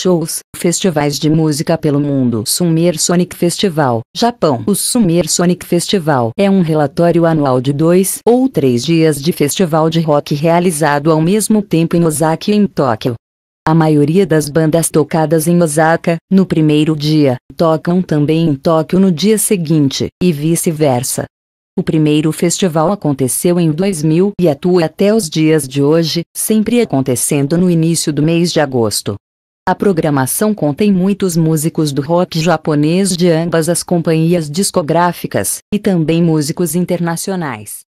shows, festivais de música pelo mundo. Summer Sonic Festival, Japão. O Summer Sonic Festival é um relatório anual de dois ou três dias de festival de rock realizado ao mesmo tempo em Osaka e em Tóquio. A maioria das bandas tocadas em Osaka, no primeiro dia, tocam também em Tóquio no dia seguinte, e vice-versa. O primeiro festival aconteceu em 2000 e atua até os dias de hoje, sempre acontecendo no início do mês de agosto. A programação contém muitos músicos do rock japonês de ambas as companhias discográficas, e também músicos internacionais.